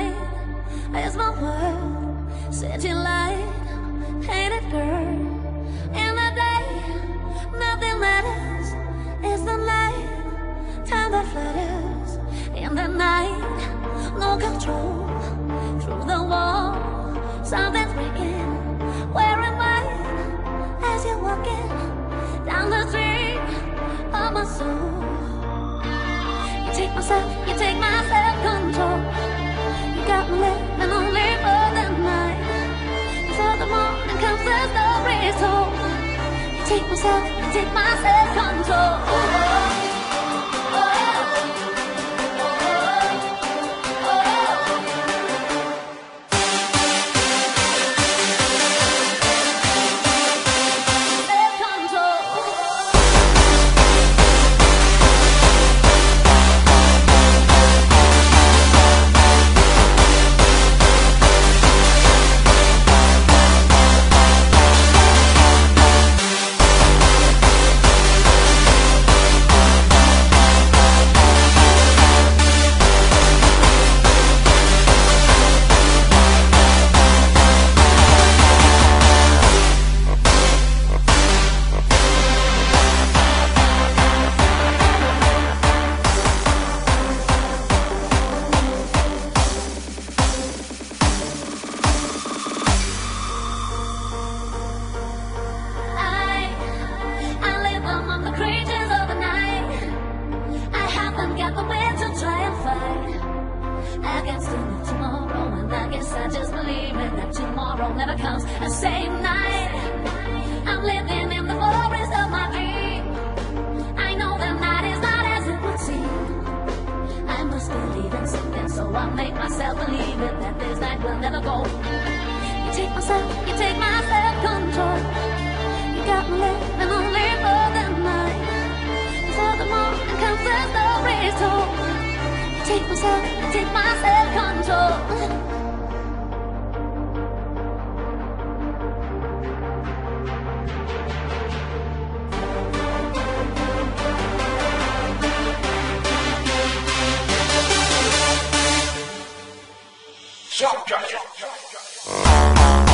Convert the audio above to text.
light. I my world? city light, painted girl. In the day, nothing matters. It's the night, time that flutters. In the night, no control. Through the wall, something's breaking. Where am I? As you're walking down the street of my soul. You take myself, you take my self control only It that tomorrow never comes. The same night, I'm living in the forest of my dream. I know the night is not as it would seem. I must believe in something, so I make myself believe it that this night will never go. You take myself, you take my self-control. You got me living only 笑着笑着。